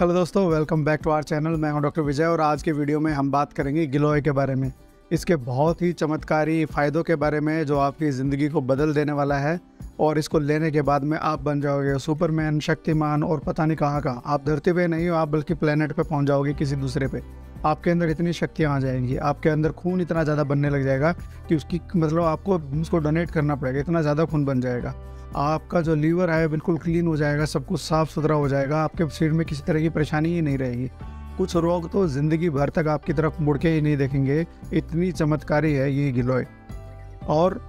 Hello दोस्तों welcome back to our channel मैं हूँ डॉक्टर विजय और आज के वीडियो में हम बात करेंगे गिलोय के बारे में। इसके बहुत ही चमत्कारी फ़ायदों के बारे में जो आपकी ज़िंदगी को बदल देने वाला है और इसको लेने के बाद में आप बन जाओगे सुपरमैन शक्तिमान और पता नहीं कहाँ कहाँ। आप धरती पे नहीं हो, आप बल्कि प्लानट पे पहुँच जाओगे किसी दूसरे पे। आपके अंदर इतनी शक्तियाँ आ जाएँगी, आपके अंदर खून इतना ज़्यादा बनने लग जाएगा कि उसकी मतलब आपको, उसको डोनेट करना पड़ेगा, इतना ज़्यादा खून बन जाएगा। आपका जो लीवर है, बिल्कुल क्लीन हो जाएगा, सब कुछ साफ़ सुथरा हो जाएगा, आपके शरीर में किसी तरह की परेशानी ही नहीं रहेगी। कुछ रोग तो ज़िंदगी भर तक आपकी तरफ़ मुड़ के ही नहीं देखेंगे, इतनी चमत्कारी है ये गिलोय। और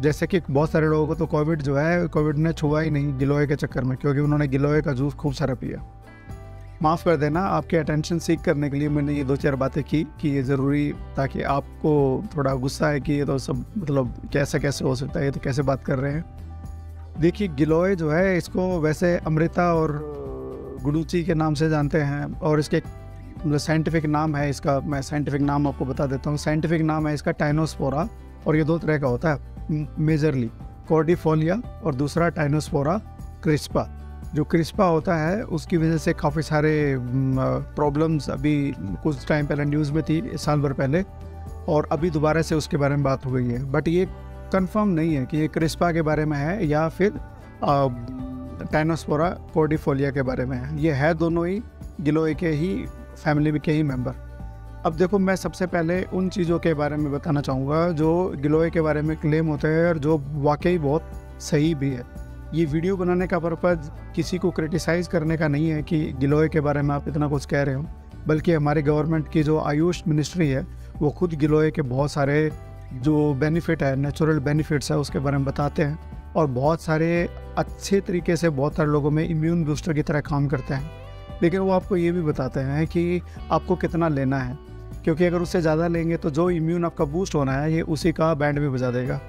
जैसे कि बहुत सारे लोगों को तो कोविड जो है, कोविड ने छुआ ही नहीं गिलोय के चक्कर में, क्योंकि उन्होंने गिलोय का जूस खूब सारा पिया। माफ़ कर देना, आपके अटेंशन सीख करने के लिए मैंने ये दो चार बातें की, कि ये ज़रूरी ताकि आपको थोड़ा गुस्सा है कि ये तो सब मतलब कैसे कैसे हो सकता है, ये तो कैसे बात कर रहे हैं। देखिए, गिलोय जो है, इसको वैसे अमृता और गुडूची के नाम से जानते हैं और इसके साइंटिफिक नाम है इसका। मैं साइंटिफिक नाम आपको बता देता हूँ। साइंटिफिक नाम है इसका टाइनोस्पोरा और ये दो तरह का होता है। मेजरली कॉर्डिफोलिया और दूसरा टाइनोस्पोरा क्रिस्पा जो क्रिस्पा होता है, उसकी वजह से काफ़ी सारे प्रॉब्लम्स अभी कुछ टाइम पहले न्यूज़ में थी, साल भर पहले और अभी दोबारा से उसके बारे में बात हो गई है। बट ये कंफर्म नहीं है कि ये क्रिस्पा के बारे में है या फिर टाइनोस्पोरा कोडिफोलिया के बारे में है। ये है दोनों ही गिलोए के ही फैमिली के ही मेंबर अब देखो, मैं सबसे पहले उन चीज़ों के बारे में बताना चाहूँगा जो गिलोए के बारे में क्लेम होते हैं और जो वाकई बहुत सही भी है। ये वीडियो बनाने का पर्पज़ किसी को क्रिटिसाइज़ करने का नहीं है कि गिलोए के बारे में आप इतना कुछ कह रहे हो, बल्कि हमारे गवर्नमेंट की जो आयुष मिनिस्ट्री है, वो खुद गिलोए के बहुत सारे जो बेनिफिट है नेचुरल बेनिफिट्स है, उसके बारे में बताते हैं और बहुत सारे अच्छे तरीके से बहुत सारे लोगों में इम्यून बूस्टर की तरह काम करते हैं। लेकिन वो आपको ये भी बताते हैं कि आपको कितना लेना है, क्योंकि अगर उससे ज़्यादा लेंगे तो जो इम्यून आपका बूस्ट होना है, ये उसी का बैंड भी बजा देगा।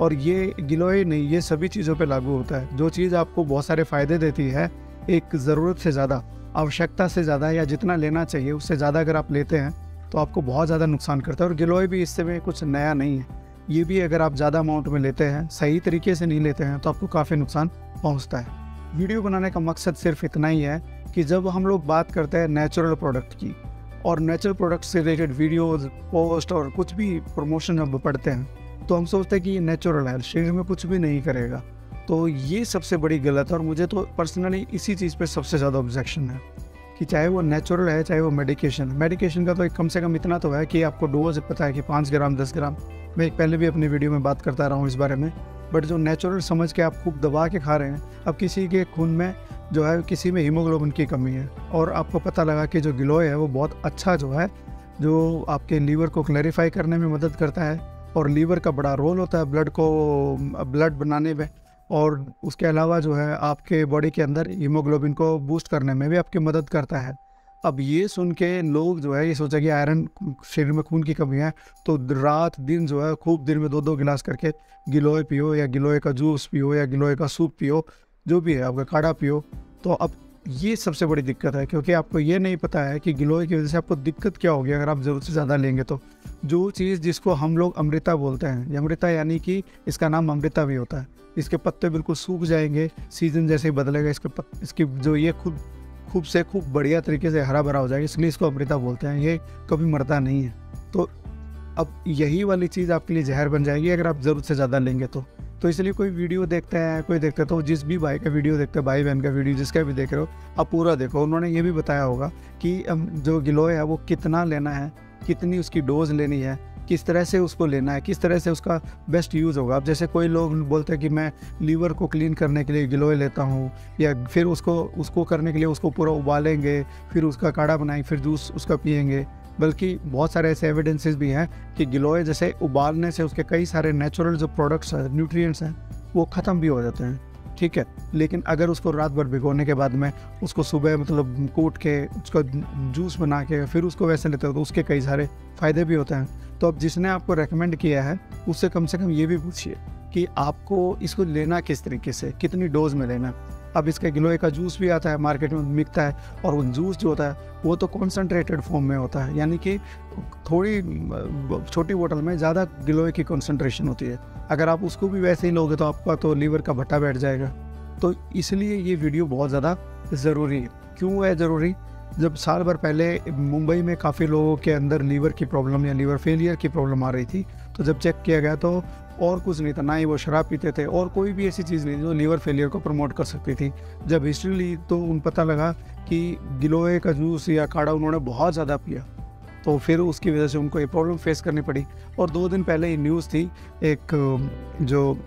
और ये गिलोय नहीं, ये सभी चीज़ों पे लागू होता है। जो चीज़ आपको बहुत सारे फ़ायदे देती है, एक ज़रूरत से ज़्यादा, आवश्यकता से ज़्यादा या जितना लेना चाहिए, उससे ज़्यादा अगर आप लेते हैं तो आपको बहुत ज़्यादा नुकसान करता है और गिलोय भी इससे में कुछ नया नहीं है। ये भी अगर आप ज़्यादा अमाउंट में लेते हैं, सही तरीके से नहीं लेते हैं तो आपको काफ़ी नुकसान पहुँचता है। वीडियो बनाने का मकसद सिर्फ़ इतना ही है कि जब हम लोग बात करते हैं नेचुरल प्रोडक्ट की और नेचुरल प्रोडक्ट से रिलेटेड वीडियोज़ पोस्ट और कुछ भी प्रमोशन जब पढ़ते हैं तो हम सोचते हैं कि ये नेचुरल है, शरीर में कुछ भी नहीं करेगा। तो ये सबसे बड़ी गलत है और मुझे तो पर्सनली इसी चीज़ पे सबसे ज़्यादा ऑब्जेक्शन है। कि चाहे वो नेचुरल है, चाहे वो मेडिकेशन मेडिकेशन का तो एक कम से कम इतना तो है कि आपको डोज पता है कि पाँच ग्राम, दस ग्राम। मैं एक पहले भी अपनी वीडियो में बात करता रहा हूँ इस बारे में। बट जो नेचुरल समझ के आप खूब दबा के खा रहे हैं, अब किसी के खून में जो है, किसी में हीमोग्लोबिन की कमी है। और आपको पता लगा कि जो गिलोय है, वो बहुत अच्छा जो है, जो आपके लीवर को क्लैरिफाई करने में मदद करता है। और लीवर का बड़ा रोल होता है ब्लड को ब्लड बनाने में। और उसके अलावा जो है आपके बॉडी के अंदर हीमोग्लोबिन को बूस्ट करने में भी आपकी मदद करता है। अब ये सुन के लोग जो है ये सोचा कि आयरन शरीर में खून की कमी है तो रात दिन जो है खूब दिन में दो दो गिलास करके गिलोय पियो या गिलोय का जूस पियो या गिलोय का सूप पियो, जो भी है, आपका काढ़ा पियो तो अब ये सबसे बड़ी दिक्कत है क्योंकि आपको ये नहीं पता है कि गिलोय की वजह से आपको दिक्कत क्या होगी अगर आप ज़रूरत से ज़्यादा लेंगे तो। जो चीज़ जिसको हम लोग अमृता बोलते हैं अमृता यानी कि इसका नाम अमृता भी होता है। इसके पत्ते बिल्कुल सूख जाएँगे सीज़न जैसे ही बदलेगा इसके पत, इसकी जो ये खुद खूब से खूब बढ़िया तरीके से हरा भरा हो जाएगा इसलिए इसको अमृता बोलते हैं ये कभी मरता नहीं है। तो अब यही वाली चीज़ आपके लिए जहर बन जाएगी अगर आप ज़रूरत से ज़्यादा लेंगे तो। तो इसलिए कोई वीडियो देखते हैं, कोई देखते तो जिस भी भाई का वीडियो देखते हैं, भाई बहन का वीडियो, जिसका भी देख रहे हो, आप पूरा देखो। उन्होंने ये भी बताया होगा कि जो गिलोय है, वो कितना लेना है, कितनी उसकी डोज लेनी है, किस तरह से उसको लेना है, किस तरह से उसका बेस्ट यूज़ होगा। अब जैसे कोई लोग बोलते हैं कि मैं लीवर को क्लीन करने के लिए गिलोय लेता हूँ, या फिर उसको उसको करने के लिए उसको पूरा उबालेंगे, फिर उसका काढ़ा बनाएँगे, फिर जूस उसका पियेंगे बल्कि बहुत सारे ऐसे एविडेंसेस भी हैं कि गिलोय जैसे उबालने से उसके कई सारे नेचुरल जो प्रोडक्ट्स हैं न्यूट्रिएंट्स हैं, वो ख़त्म भी हो जाते हैं। ठीक है? लेकिन अगर उसको रात भर भिगोने के बाद में उसको सुबह मतलब कूट के उसका जूस बना के फिर उसको वैसे लेते हो तो उसके कई सारे फ़ायदे भी होते हैं। तो अब जिसने आपको रेकमेंड किया है, उससे कम से कम ये भी पूछिए कि आपको इसको लेना किस तरीके से, कितनी डोज में लेना अब इसके गिलोय का जूस भी आता है, मार्केट में बिकता है और वो जूस जो होता है, वो तो कॉन्सनट्रेटेड फॉर्म में होता है। यानी कि थोड़ी, छोटी बोतल में ज़्यादा गिलोय की कॉन्सनट्रेशन होती है। अगर आप उसको भी वैसे ही लोगे तो आपका तो लीवर का भट्टा बैठ जाएगा। तो इसलिए ये वीडियो बहुत ज़्यादा ज़रूरी है। क्यों है ज़रूरी? जब साल भर पहले मुंबई में काफ़ी लोगों के अंदर लीवर की प्रॉब्लम या लीवर फेलियर की प्रॉब्लम आ रही थी तो जब चेक किया गया तो और कुछ नहीं था, ना ही वो शराब पीते थे और कोई भी ऐसी चीज़ नहीं जो लीवर फेलियर को प्रमोट कर सकती थी। जब हिस्ट्री ली तो उन पता लगा कि गिलोए का जूस या काढ़ा उन्होंने बहुत ज़्यादा पिया तो फिर उसकी वजह से उनको ये प्रॉब्लम फेस करनी पड़ी। और दो दिन पहले ये न्यूज़ थी, एक जो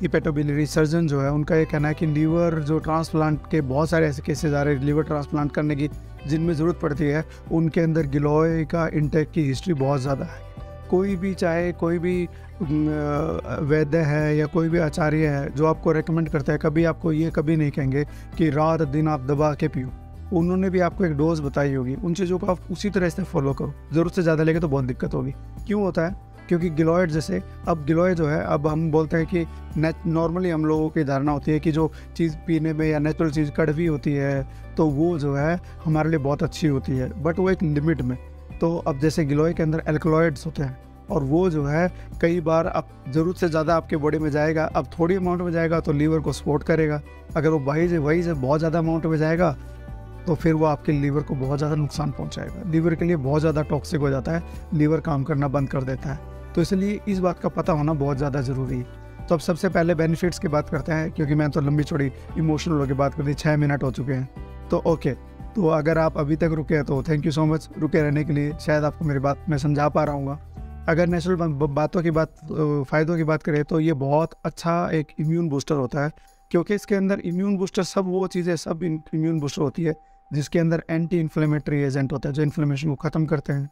हिपेटोबिलरी सर्जन जो है, उनका ये कहना है कि लीवर जो ट्रांसप्लांट के बहुत सारे ऐसे केसेज आ रहे हैं, लीवर ट्रांसप्लांट करने की, जिनमें ज़रूरत पड़ती है, उनके अंदर गिलोय का इंटेक की हिस्ट्री बहुत ज़्यादा है। कोई भी चाहे, कोई भी वैद्य है या कोई भी आचार्य है, जो आपको रेकमेंड करता है, कभी आपको ये कभी नहीं कहेंगे कि रात दिन आप दबा के पियो। उन्होंने भी आपको एक डोज बताई होगी। उन चीज़ों को आप उसी तरह से फॉलो करो। ज़रूरत से ज़्यादा लेके तो बहुत दिक्कत होगी। क्यों होता है? क्योंकि गिलोइड जैसे, अब गिलोय जो है, अब हम बोलते हैं कि नॉर्मली हम लोगों की धारणा होती है कि जो चीज़ पीने में या नेचुरल चीज़ कड़वी होती है तो वो जो है हमारे लिए बहुत अच्छी होती है बट वो एक लिमिट में। तो अब जैसे गिलोय के अंदर एल्कोलॉइड्स होते हैं, और वो जो है कई बार अब ज़रूरत से ज़्यादा आपके बॉडी में जाएगा, अब थोड़ी अमाउंट में जाएगा तो लीवर को सपोर्ट करेगा। अगर वो वही से वही से बहुत ज़्यादा अमाउंट में जाएगा तो फिर वो आपके लीवर को बहुत ज़्यादा नुकसान पहुंचाएगा। लीवर के लिए बहुत ज़्यादा टॉक्सिक हो जाता है लीवर काम करना बंद कर देता है। तो इसलिए इस बात का पता होना बहुत ज़्यादा ज़रूरी है। तो अब सबसे पहले बेनिफिट्स की बात करते हैं, क्योंकि मैं तो लंबी चौड़ी इमोशनल होकर बात कर दी छः मिनट हो चुके हैं। तो ओके तो अगर आप अभी तक रुके हैं तो थैंक यू सो मच रुके रहने के लिए शायद आपको मेरी बात, मैं समझा पा रहा हूँ अगर नेचुरल बातों की बात फ़ायदों की बात करें तो ये बहुत अच्छा एक इम्यून बूस्टर होता है, क्योंकि इसके अंदर इम्यून बूस्टर सब वो चीज़ें, सब इम्यून बूस्टर होती है, जिसके अंदर एंटी इन्फ्लेमेटरी एजेंट होता है, जो इन्फ्लेमेशन को ख़त्म करते हैं।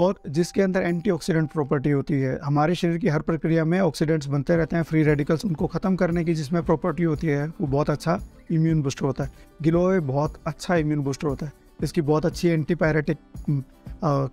और जिसके अंदर एंटीऑक्सीडेंट प्रॉपर्टी होती है। हमारे शरीर की हर प्रक्रिया में ऑक्सीडेंट्स बनते रहते हैं, फ्री रेडिकल्स उनको ख़त्म करने की जिसमें प्रॉपर्टी होती है, वो बहुत अच्छा इम्यून बूस्टर होता है। गिलोए बहुत अच्छा इम्यून बूस्टर होता है। इसकी बहुत अच्छी एंटीपायरेटिक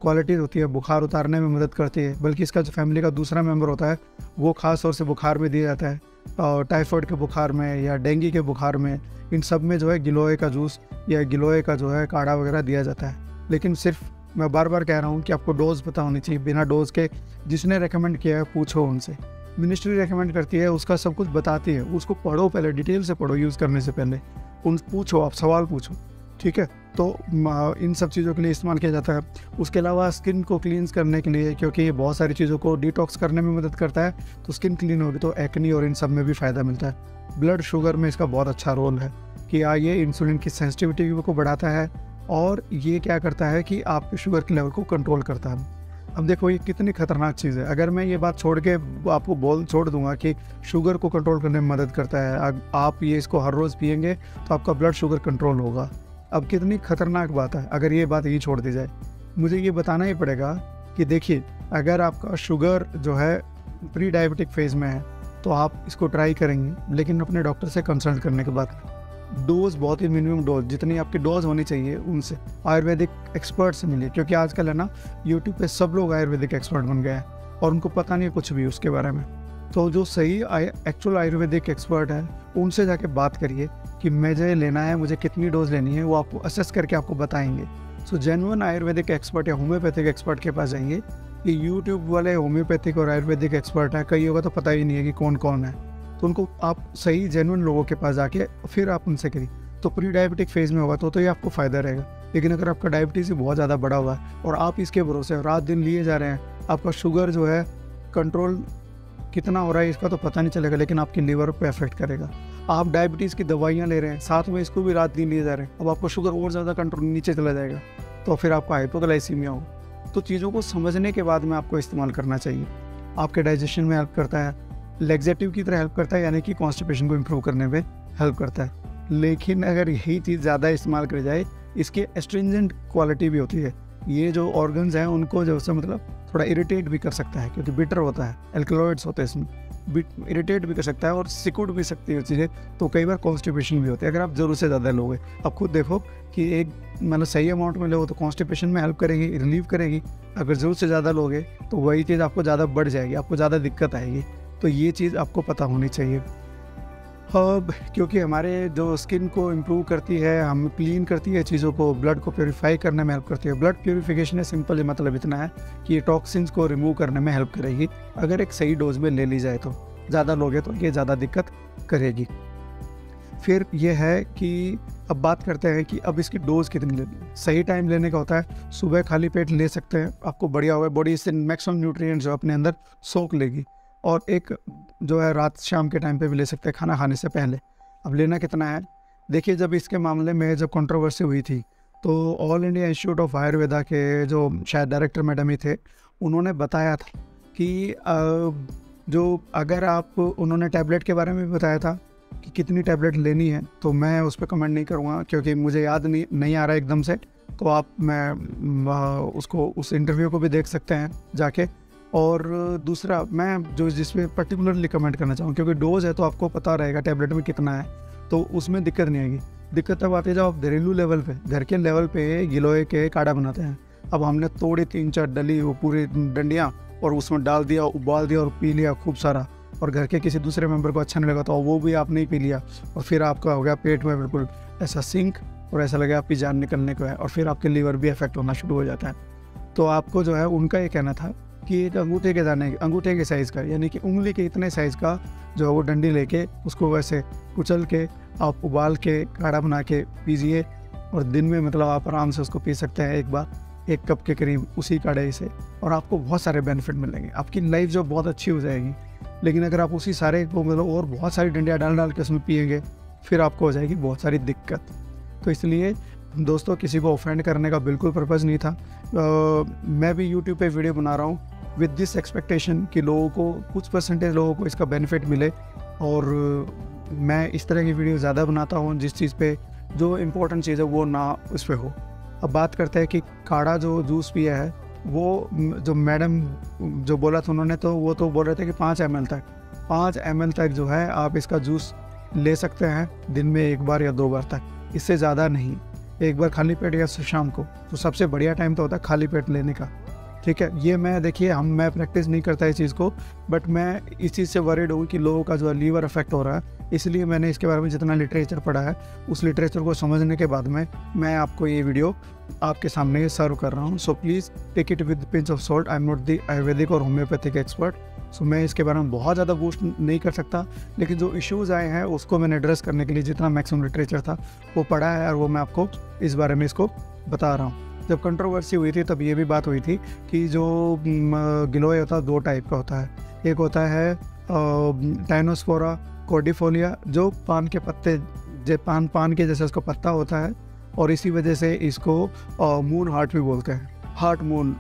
क्वालिटीज़ होती है, बुखार उतारने में मदद करती है, बल्कि इसका जो फैमिली का दूसरा मेंबर होता है, वो ख़ास तौर से बुखार में दिया जाता है। और टाइफाइड के बुखार में या डेंगू के बुखार में, इन सब में जो है गिलोए का जूस या गिलोए का जो है काढ़ा वगैरह दिया जाता है। लेकिन सिर्फ़ मैं बार बार कह रहा हूँ कि आपको डोज पता होनी चाहिए, बिना डोज के। जिसने रेकमेंड किया है, पूछो उनसे। मिनिस्ट्री रेकमेंड करती है, उसका सब कुछ बताती है। उसको पढ़ो पहले डिटेल से पढ़ो यूज़ करने से पहले। उन पूछो, आप सवाल पूछो, ठीक है? तो इन सब चीज़ों के लिए इस्तेमाल किया जाता है। उसके अलावा स्किन को क्लींस करने के लिए, क्योंकि ये बहुत सारी चीज़ों को डिटॉक्स करने में मदद करता है तो स्किन क्लीन होगी तो एक्नी और इन सब में भी फ़ायदा मिलता है। ब्लड शुगर में इसका बहुत अच्छा रोल है कि ये इंसुलिन की सेंसिटिविटी को बढ़ाता है और ये क्या करता है कि आपके शुगर के लेवल को कंट्रोल करता है। अब देखो ये कितनी खतरनाक चीज़ है। अगर मैं ये बात छोड़ के आपको बोल, छोड़ दूँगा कि शुगर को कंट्रोल करने में मदद करता है आप ये इसको हर रोज़ पियेंगे तो आपका ब्लड शुगर कंट्रोल होगा। अब कितनी खतरनाक बात है, अगर ये बात ही छोड़ दी जाए। मुझे ये बताना ही पड़ेगा कि देखिए, अगर आपका शुगर जो है प्री डायबिटिक फ़ेज़ में है तो आप इसको ट्राई करेंगे, लेकिन अपने डॉक्टर से कंसल्ट करने के बाद। डोज बहुत ही मिनिमम डोज जितनी आपकी डोज होनी चाहिए उनसे। आयुर्वेदिक एक्सपर्ट से मिले क्योंकि आजकल है ना यूट्यूब पे सब लोग आयुर्वेदिक एक्सपर्ट बन गए हैं, और उनको पता नहीं है कुछ भी उसके बारे में। तो जो सही एक्चुअल आयुर्वेदिक एक्सपर्ट है, उनसे जाके बात करिए कि मुझे लेना है, मुझे कितनी डोज लेनी है, वो आपको असेस करके आपको बताएँगे। सो जेनुअन आयुर्वेदिक एक्सपर्ट या होम्योपैथिक एक्सपर्ट के पास जाइए कि यूट्यूब वाले होम्योपैथिक और आयुर्वेदिक एक्सपर्ट है, कई होगा तो पता ही नहीं है कि कौन कौन है। तो उनको आप सही जेनुअन लोगों के पास जाके फिर आप उनसे करिए। तो प्री डायबिटिक फ़ेज़ में होगा तो तो ये आपको फ़ायदा रहेगा। लेकिन अगर आपका डायबिटीज़ बहुत ज़्यादा बड़ा हुआ है और आप इसके भरोसे रात दिन लिए जा रहे हैं, आपका शुगर जो है कंट्रोल कितना हो रहा है इसका तो पता नहीं चलेगा, लेकिन आपकी लीवर पर अफेक्ट करेगा। आप डायबिटीज़ की दवाइयाँ ले रहे हैं, साथ में इसको भी रात दिन लिए जा रहे हैं, अब आपको शुगर और ज़्यादा कंट्रोल नीचे चला जाएगा तो फिर आपका हाइपोग्लाइसीमिया हो तो चीज़ों को समझने के बाद में आपको इस्तेमाल करना चाहिए। आपके डाइजेशन में हेल्प करता है लेग्जेटिव की तरह हेल्प करता है, यानी कि कॉन्स्टिपेशन को इम्प्रूव करने में हेल्प करता है। लेकिन अगर यही चीज़ ज़्यादा इस्तेमाल करी जाए, इसकी एस्ट्रिंजेंट क्वालिटी भी होती है। ये जो ऑर्गन्स हैं, उनको जो है मतलब थोड़ा इरिटेट भी कर सकता है, क्योंकि बिटर होता है एल्कलॉइड्स होते हैं इसमें। इरिटेट भी कर सकता है और सिकुड़ भी सकती है चीज़ें तो कई बार कॉन्स्टिपेशन भी होती है। अगर आप ज़रूर से ज़्यादा लोगे अब खुद देखो कि एक मतलब सही अमाउंट में लोगे तो कॉन्स्टिपेशन में हेल्प करेगी रिलीव करेगी। अगर ज़रूर से ज़्यादा लोगे तो वही चीज़ आपको ज़्यादा बढ़ जाएगी, आपको ज़्यादा दिक्कत आएगी। तो ये चीज़ आपको पता होनी चाहिए। अब क्योंकि हमारे जो स्किन को इम्प्रूव करती है, हम क्लीन करती है चीज़ों को ब्लड को प्योरीफाई करने में हेल्प करती है। ब्लड प्योरीफिकेशन है सिंपल मतलब इतना है कि ये टॉक्सिन्स को रिमूव करने में हेल्प करेगी। अगर एक सही डोज में ले ली जाए तो ज़्यादा लोगे तो ये ज़्यादा दिक्कत करेगी। फिर ये है कि अब बात करते हैं कि अब इसकी डोज कितनी लेनी सही टाइम लेने का होता है। सुबह खाली पेट ले सकते हैं, आपको बढ़िया होगा बॉडी इससे मैक्सिमम न्यूट्रिएंट्स जो अपने अंदर सोख लेगी। और एक जो है रात शाम के टाइम पे भी ले सकते हैं खाना खाने से पहले। अब लेना कितना है? देखिए, जब इसके मामले में जब कंट्रोवर्सी हुई थी तो all India institute of Ayurveda के जो शायद डायरेक्टर मैडम ही थे, उन्होंने बताया था कि जो अगर आप, उन्होंने टैबलेट के बारे में भी बताया था कि कितनी टैबलेट लेनी है तो मैं उस पर कमेंट नहीं करूँगा, क्योंकि मुझे याद नहीं नहीं आ रहा एकदम से। तो आप मैं उसको, उस इंटरव्यू को भी देख सकते हैं, जाके और दूसरा, मैं जो जिसमें पर्टिकुलरली कमेंट करना चाहूँ, क्योंकि डोज है तो आपको पता रहेगा टैबलेट में कितना है तो उसमें दिक्कत नहीं आएगी। दिक्कत तब आती है जब आप घरेलू लेवल पे, घर के लेवल पे गिलोय के काढ़ा बनाते हैं। अब हमने तोड़ी तीन चार डली, वो पूरी डंडियाँ और उसमें डाल दिया, उबाल दिया और पी लिया खूब सारा। और घर के किसी दूसरे मेंबर को अच्छा नहीं लगा तो वो भी आप नहीं पी लिया। और फिर आपका हो गया पेट में बिल्कुल ऐसा सिंक और ऐसा लगे आपकी जान निकलने को है, और फिर आपके लीवर भी इफ़ेक्ट होना शुरू हो जाता है। तो आपको जो है, उनका ये कहना था कि एक अंगूठे के दाने अंगूठे के साइज़ का यानी कि उंगली के इतने साइज़ का जो है वो डंडी लेके उसको वैसे कुचल के आप उबाल के काढ़ा बना के पीजिए और दिन में मतलब आप आराम से उसको पी सकते हैं एक बार एक कप के करीब उसी काढ़े से और आपको बहुत सारे बेनिफिट मिलेंगे। आपकी लाइफ जो बहुत अच्छी हो जाएगी लेकिन अगर आप उसी सारे को मतलब और बहुत सारी डंडियाँ डाल डाल के उसमें पियेंगे फिर आपको हो जाएगी बहुत सारी दिक्कत। तो इसलिए दोस्तों किसी को ऑफेंड करने का बिल्कुल पर्पज़ नहीं था। आ, मैं भी यूट्यूब पे वीडियो बना रहा हूँ विद दिस एक्सपेक्टेशन कि लोगों को, कुछ परसेंटेज लोगों को इसका बेनिफिट मिले। और मैं इस तरह की वीडियो ज़्यादा बनाता हूँ जिस चीज़ पे जो इम्पोर्टेंट चीज़ है वो ना उस पर हो। अब बात करते हैं कि काढ़ा जो जूस पिया है, वो जो मैडम जो बोला था उन्होंने तो वो तो बोल रहे थे कि पाँच एम तक। पाँच एम तक जो है, आप इसका जूस ले सकते हैं दिन में एक बार या दो बार तक। इससे ज़्यादा नहीं। एक बार खाली पेट या शाम को। तो सबसे बढ़िया टाइम तो होता है खाली पेट लेने का। ठीक है, ये मैं, देखिए, हम, मैं प्रैक्टिस नहीं करता इस चीज़ को बट मैं इस चीज़ से वरीड हूँ कि लोगों का जो है लीवर अफेक्ट हो रहा है, इसलिए मैंने इसके बारे में जितना लिटरेचर पढ़ा है, उस लिटरेचर को समझने के बाद में मैं आपको ये वीडियो आपके सामने सर्व कर रहा हूँ। So please take it with pinch of salt I am not the ayurvedic और होम्योपैथिक एक्सपर्ट सो मैं इसके बारे में बहुत ज़्यादा बूस्ट नहीं कर सकता, लेकिन जो इश्यूज़ आए हैं, उसको मैंने एड्रेस करने के लिए जितना मैक्सिमम लिटरेचर था, वो पढ़ा है और वो मैं आपको इस बारे में इसको बता रहा हूँ। जब कंट्रोवर्सी हुई थी, तब ये भी बात हुई थी कि जो गिलोय होता है दो टाइप का होता है। एक होता है टाइनोस्फोरा कोडिफोलिया जो पान के पत्ते, जो, पान पान के जैसे उसका पत्ता होता है, और इसी वजह से इसको मून हार्ट भी बोलते हैं। हार्ट मून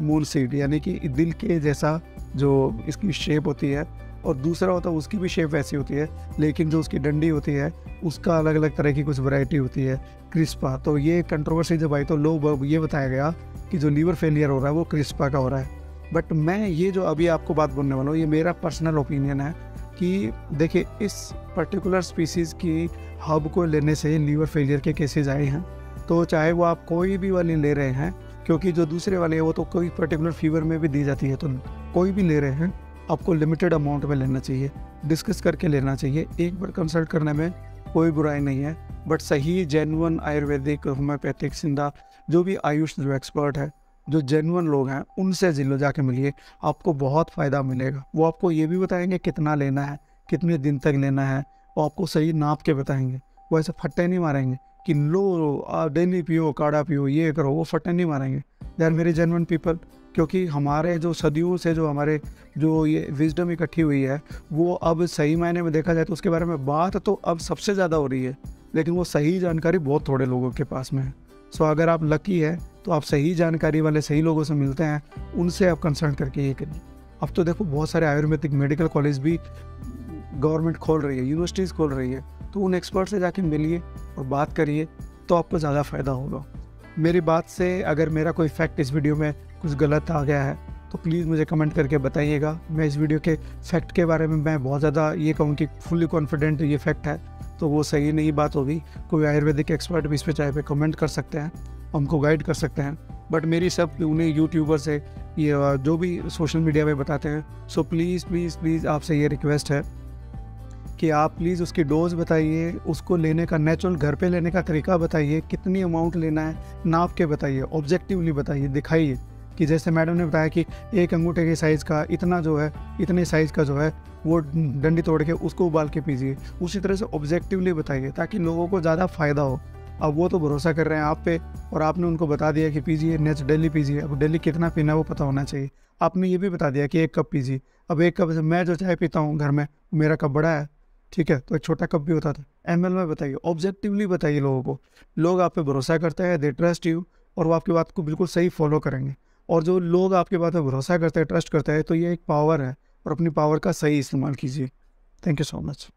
मून सीड यानी कि दिल के जैसा जो इसकी शेप होती है और दूसरा होता है, उसकी भी शेप वैसी होती है, लेकिन जो उसकी डंडी होती है, उसका अलग अलग तरह की कुछ वैरायटी होती है क्रिस्पा तो ये कंट्रोवर्सी जब आई तो लोग ये बताया गया कि जो लीवर फेलियर हो रहा है, वो क्रिस्पा का हो रहा है। बट मैं ये जो अभी आपको बात बोलने वाला हूँ, ये मेरा पर्सनल ओपिनियन है कि देखिए, इस पर्टिकुलर स्पीसीज़ की हब को लेने से लीवर फेलियर के केसेज आए हैं। तो चाहे वो आप कोई भी वाली ले रहे हैं, क्योंकि जो दूसरे वाले हैं, वो तो कोई पर्टिकुलर फीवर में भी दी जाती है तो कोई भी ले रहे हैं आपको लिमिटेड अमाउंट में लेना चाहिए। डिस्कस करके लेना चाहिए। एक बार कंसल्ट करने में कोई बुराई नहीं है बट सही जेनुअन आयुर्वेदिक होम्योपैथिक सिंधा जो भी आयुष, जो एक्सपर्ट है, जो जेनुअन लोग हैं, उनसे जिलो जाके मिलिए। आपको बहुत फ़ायदा मिलेगा। वो आपको ये भी बताएँगे कितना लेना है, कितने दिन तक लेना है, वो आपको सही नाप के बताएँगे। वो ऐसे फट्टे नहीं मारेंगे कि लो डेली पियो, काढ़ा पियो, ये करो, वो फट्टे नहीं मारेंगे। They are very genuine people क्योंकि हमारे जो सदियों से जो हमारे जो ये विजडम इकट्ठी हुई है, वो अब सही मायने में देखा जाए तो उसके बारे में बात तो अब सबसे ज़्यादा हो रही है, लेकिन वो सही जानकारी बहुत थोड़े लोगों के पास में है। सो अगर आप लकी है तो आप सही जानकारी वाले सही लोगों से मिलते हैं, उनसे आप कंसल्ट करके ये करिए। अब तो देखो, बहुत सारे आयुर्वेदिक मेडिकल कॉलेज भी गवर्नमेंट खोल रही है यूनिवर्सिटीज़ खोल रही है तो उन एक्सपर्ट से जाके मिलिए और बात करिए तो आपको ज़्यादा फ़ायदा होगा। मेरी बात से अगर मेरा कोई फैक्ट इस वीडियो में कुछ गलत आ गया है तो प्लीज़ मुझे कमेंट करके बताइएगा। मैं इस वीडियो के फैक्ट के बारे में, मैं बहुत ज़्यादा ये कहूँ कि फुल्ली कॉन्फिडेंट ये फैक्ट है तो वो सही नहीं बात होगी। कोई आयुर्वेदिक एक्सपर्ट भी इस पर चाहे पे कमेंट कर सकते हैं, हमको गाइड कर सकते हैं। बट मेरी सब उन्हें यूट्यूबर से, ये जो भी सोशल मीडिया पे बताते हैं सो प्लीज़ प्लीज़ प्लीज़ आपसे ये रिक्वेस्ट है कि आप प्लीज़ उसकी डोज बताइए, उसको लेने का नेचुरल घर पे लेने का तरीका बताइए, कितनी अमाउंट लेना है, नाप के बताइए ऑब्जेक्टिवली बताइए, दिखाइए। कि जैसे मैडम ने बताया कि एक अंगूठे के साइज़ का इतना जो है, इतने साइज़ का जो है, वो डंडी तोड़ के उसको उबाल के पीजिए। उसी तरह से ऑब्जेक्टिवली बताइए, ताकि लोगों को ज़्यादा फ़ायदा हो। अब वो तो भरोसा कर रहे हैं आप पे, और आपने उनको बता दिया कि पीजिए नेक्स्ट डेली पीजिए। अब डेली कितना पीना है वो पता होना चाहिए। आपने ये भी बता दिया कि एक कप पीजिए। अब एक कप मैं जो चाय पीता हूँ घर में, मेरा कप बड़ा है, ठीक है? तो एक छोटा कप भी होता था। एम में बताइए ऑब्जेक्टिवली बताइए लोगों को। लोग आप पे भरोसा करते हैं दे ट्रस्ट यू और वो आपकी बात को बिल्कुल सही फॉलो करेंगे। और जो लोग आपके बात पर भरोसा करते हैं ट्रस्ट करते हैं तो ये एक पावर है और अपनी पावर का सही इस्तेमाल कीजिए। Thank you so much